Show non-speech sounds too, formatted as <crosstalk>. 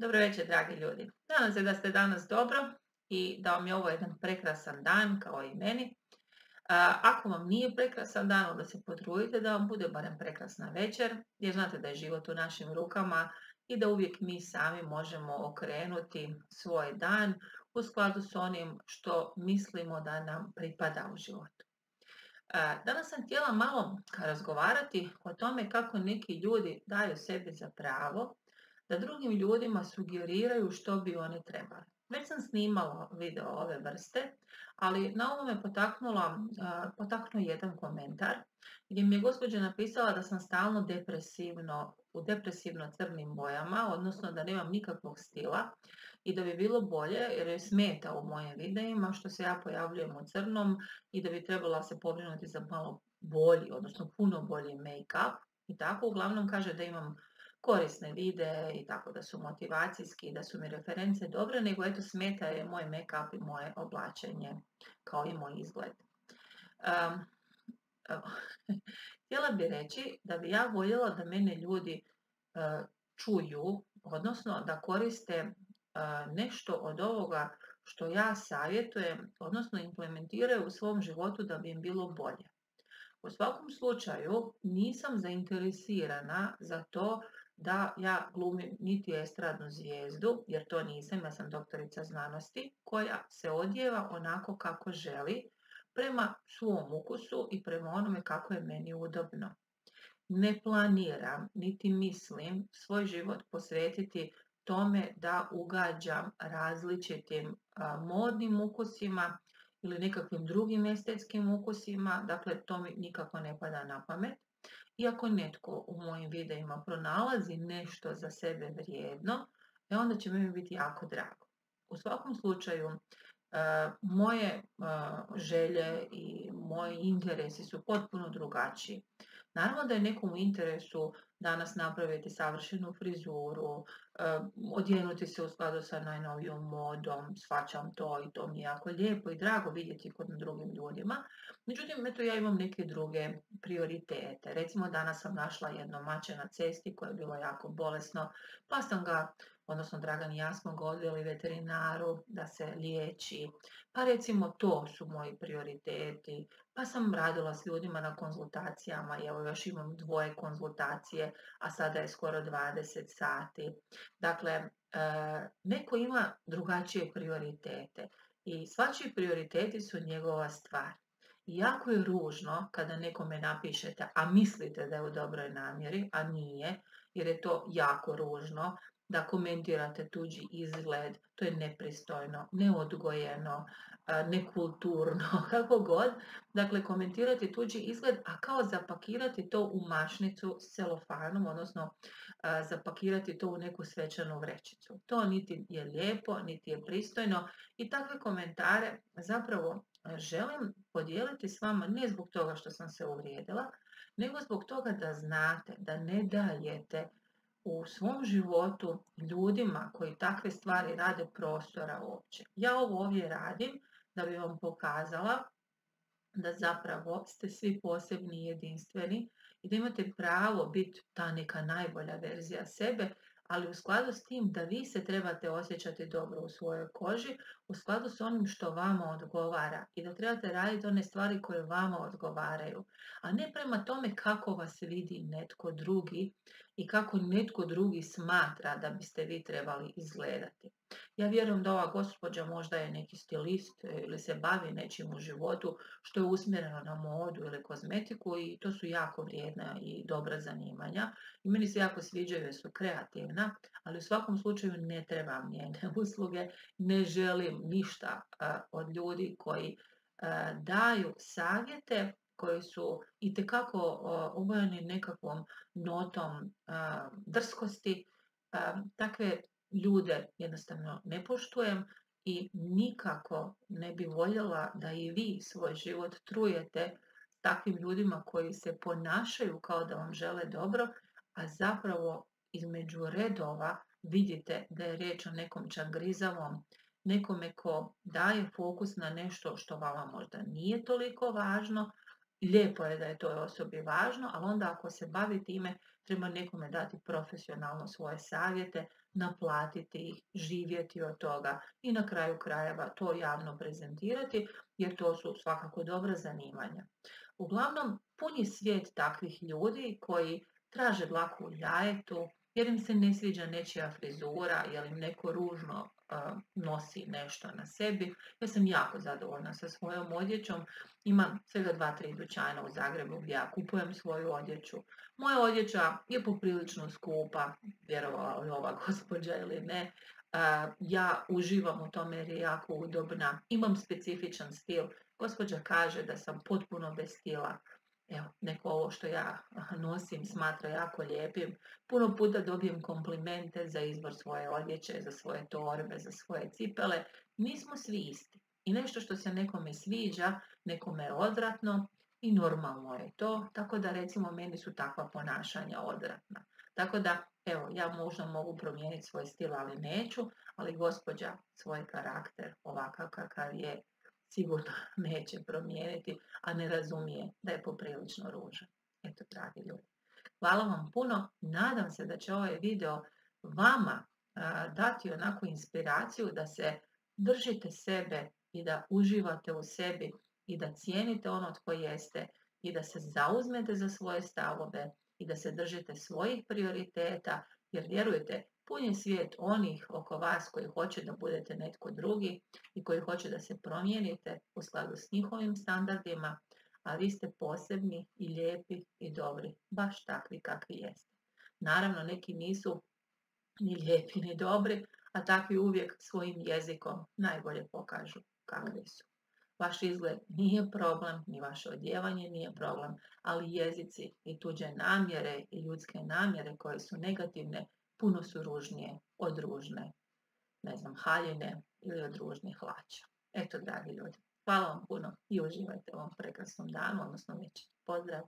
Dobro večer, dragi ljudi. Nadam se da ste danas dobro i da vam je ovo jedan prekrasan dan kao i meni. Ako vam nije prekrasan dan, onda se potrudite da vam bude barem prekrasna večer, jer znate da je život u našim rukama i da uvijek mi sami možemo okrenuti svoj dan u skladu s onim što mislimo da nam pripada u životu. Danas sam htjela malo razgovarati o tome kako neki ljudi daju sebi za pravo da drugim ljudima sugeriraju što bi oni trebali. Već sam snimala video ove vrste, ali na ovo me potaknula, potaknuo jedan komentar gdje mi je gospođa napisala da sam stalno depresivno, u depresivno crnim bojama, odnosno da nemam nikakvog stila i da bi bilo bolje, jer je smeta u mojim videima što se ja pojavljujem u crnom i da bi trebala se pobrinuti za malo bolji, odnosno puno bolji make-up i tako. Uglavnom kaže da imam korisne videe i tako da su motivacijski, da su mi reference dobre, nego eto smeta je moj make-up i moje oblačenje kao i moj izgled. Um, <laughs> htjela bi reći da bi ja voljela da mene ljudi uh, čuju, odnosno da koriste uh, nešto od ovoga što ja savjetujem, odnosno implementiraju u svom životu da bi im bilo bolje. U svakom slučaju nisam zainteresirana za to da ja glumim niti estradnu zvijezdu, jer to nisam, ja sam doktorica znanosti, koja se odjeva onako kako želi, prema svom ukusu i prema onome kako je meni udobno. Ne planiram, niti mislim svoj život posvetiti tome da ugađam različitim modnim ukusima ili nekakvim drugim estetskim ukusima, dakle to mi nikako ne pada na pamet. Iako netko u mojim videima pronalazi nešto za sebe vrijedno, e onda će mi biti jako drago. U svakom slučaju, e, moje e, želje i moji interesi su potpuno drugačiji. Naravno da je nekom u interesu danas napraviti savršenu frizuru, odjenuti se u skladu sa najnovijom modom, svačam to i to mi je jako lijepo i drago vidjeti kod drugim ljudima. Međutim, eto ja imam neke druge prioritete. Recimo danas sam našla jedno mače na cesti koje je bilo jako bolesno, pa sam ga odnosno Dragan i ja smo ga odveli veterinaru da se liječi. Pa recimo to su moji prioriteti. Pa sam radila s ljudima na konzultacijama i evo još imam dvoje konzultacije, a sada je skoro 20 sati. Dakle, e, neko ima drugačije prioritete i svačiji prioriteti su njegova stvar. Jako je ružno kada nekome napišete, a mislite da je u dobroj namjeri, a nije, jer je to jako ružno, da komentirate tuđi izgled, to je nepristojno, neodgojeno, nekulturno, <laughs> kako god. Dakle, komentirati tuđi izgled, a kao zapakirati to u mašnicu s celofanom, odnosno zapakirati to u neku svečanu vrećicu. To niti je lijepo, niti je pristojno i takve komentare zapravo želim podijeliti s vama ne zbog toga što sam se uvrijedila, nego zbog toga da znate da ne dajete u svom životu ljudima koji takve stvari rade prostora uopće. Ja ovo ovdje radim da bi vam pokazala da zapravo ste svi posebni i jedinstveni i da imate pravo biti ta neka najbolja verzija sebe, ali u skladu s tim da vi se trebate osjećati dobro u svojoj koži, u skladu s onim što vama odgovara i da trebate raditi one stvari koje vama odgovaraju, a ne prema tome kako vas vidi netko drugi i kako netko drugi smatra da biste vi trebali izgledati. Ja vjerujem da ova gospođa možda je neki stilist ili se bavi nečim u životu što je usmjereno na modu ili kozmetiku i to su jako vrijedna i dobra zanimanja. I meni se jako sviđaju jer su kreativna, ali u svakom slučaju ne trebam njene <laughs> usluge, ne želim ništa od ljudi koji daju savjete koji su i tekako obojeni nekakvom notom drskosti. Takve ljude jednostavno ne poštujem i nikako ne bi voljela da i vi svoj život trujete takvim ljudima koji se ponašaju kao da vam žele dobro, a zapravo između redova vidite da je riječ o nekom čangrizavom, nekome ko daje fokus na nešto što vama možda nije toliko važno, lijepo je da je toj osobi važno, ali onda ako se bavi time, treba nekome dati profesionalno svoje savjete, naplatiti ih, živjeti od toga i na kraju krajeva to javno prezentirati jer to su svakako dobra zanimanja. Uglavnom, puni svijet takvih ljudi koji traže dlaku u jajetu, jer im se ne sviđa nečija frizura, jer im neko ružno nosi nešto na sebi. Ja sam jako zadovoljna sa svojom odjećom. Imam svega dva, tri dućana u Zagrebu gdje ja kupujem svoju odjeću. Moja odjeća je poprilično skupa, vjerovala li ova <laughs> gospođa ili ne. Ja uživam u tome jer je jako udobna. Imam specifičan stil. Gospođa kaže da sam potpuno bez stila evo, neko ovo što ja nosim smatra jako lijepim. Puno puta dobijem komplimente za izbor svoje odjeće, za svoje torbe, za svoje cipele. Nismo svi isti. I nešto što se nekome sviđa, nekome je odvratno i normalno je to. Tako da recimo meni su takva ponašanja odvratna. Tako da, evo, ja možda mogu promijeniti svoj stil, ali neću, ali gospođa svoj karakter ovakav kakav je sigurno <laughs> neće promijeniti, a ne razumije da je poprilično ružan. Eto, dragi ljudi. Hvala vam puno. Nadam se da će ovaj video vama dati onako inspiraciju da se držite sebe i da uživate u sebi i da cijenite ono tko jeste i da se zauzmete za svoje stavove i da se držite svojih prioriteta jer vjerujte Pun je svijet onih oko vas koji hoće da budete netko drugi i koji hoće da se promijenite u skladu s njihovim standardima, a vi ste posebni i lijepi i dobri, baš takvi kakvi jeste. Naravno, neki nisu ni lijepi ni dobri, a takvi uvijek svojim jezikom najbolje pokažu kakvi su. Vaš izgled nije problem, ni vaše odjevanje nije problem, ali jezici i tuđe namjere i ljudske namjere koje su negativne puno su ružnije od ružne, ne znam, haljine ili od ružnih hlača. Eto, dragi ljudi, hvala vam puno i uživajte u ovom prekrasnom danu, odnosno već. Pozdrav!